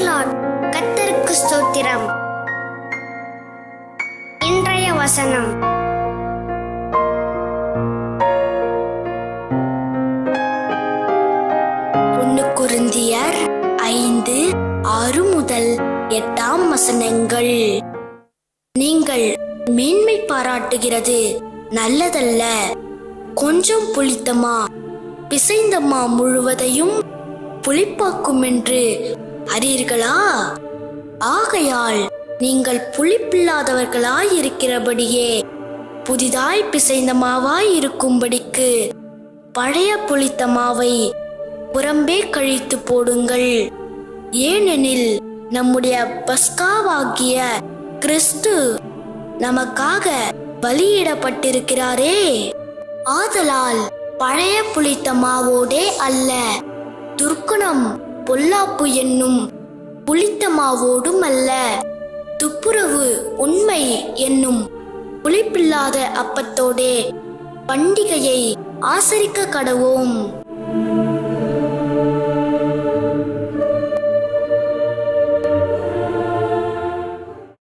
Lord கத்தருக்கு ஸ்தோத்திரம். இன்றைய வசனம். ஒன்று குருந்தியர் ஐந்து ஆறு முதல் எட்டாம் வசனங்கள். நீங்கள் மேன்மை பாராட்டுகிறது நல்லதல்ல. கொஞ்சம் புளித்தமா பிசைந்தமா முழுவதையும் புளிப்பாக்கும் என்று அறியீர்களா? ஆகையால் நீங்கள் புளிப்பில்லாதவர்களாய் இருக்கிறபடியே புதிதாய் பிசைந்த மாவாய் இருக்கும்படிக்கு பழைய புளித்த மாவை புறம்பே கழித்து போடுங்கள். ஏனெனில் நம்முடைய பஸ்காவாகிய கிறிஸ்து நமக்காக பலியிடப்பட்டிருக்கிறாரே. ஆதலால் பழைய புளித்த மாவோடே அல்ல துர்க்குணம் பொல்லாப்பு என்னும் புளித்த மாவோடும் அல்ல துப்புரவு உண்மை என்னும் புளிப்பில்லாத அப்பத்தோடே பண்டிகையை ஆசரிக்க கடவோம்.